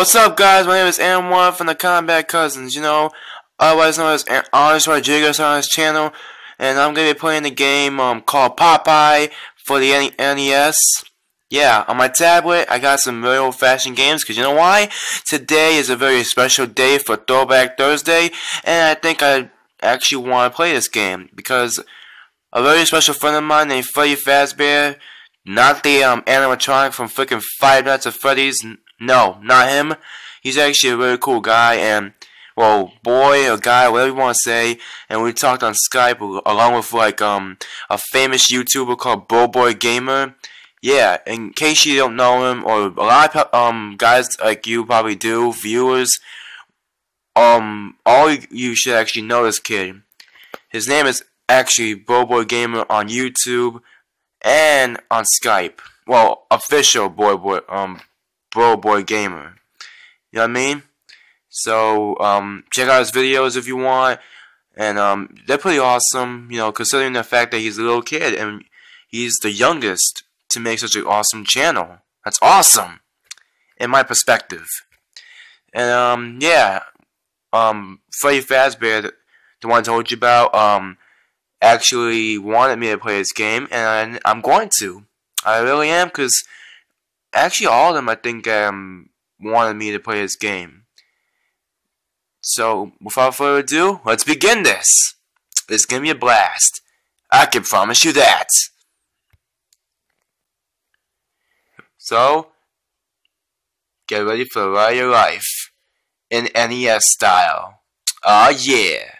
What's up, guys? My name is M1 from the Combat Cousins, you know, otherwise known as Andres Rodriguez on his channel, and I'm gonna be playing the game um called Popeye for the NES. Yeah, on my tablet, I got some really old-fashioned games, because you know why? Today is a very special day for Throwback Thursday, and I think I actually want to play this game, because a very special friend of mine named Freddy Fazbear, not the um animatronic from freaking Five Nights at Freddy's, no, not him. He's actually a really cool guy and well, boy or guy, whatever you want to say. And we talked on Skype along with like um a famous YouTuber called Boy Gamer. Yeah, in case you don't know him, or a lot of um guys like you probably do, viewers. Um, all you should actually know this kid. His name is actually Boy Gamer on YouTube and on Skype. Well, official Boy Boy um Bro Boy Gamer. You know what I mean? So, um, check out his videos if you want. And, um, they're pretty awesome, you know, considering the fact that he's a little kid and he's the youngest to make such an awesome channel. That's awesome! In my perspective. And, um, yeah. Um, Freddy Fazbear, the one I told you about, um, actually wanted me to play this game, and I'm going to. I really am, because actually all of them I think um, wanted me to play this game. So, without further ado, let's begin this. It's gonna be a blast. I can promise you that. So, get ready for the ride of your life in NES style. Ah, yeah.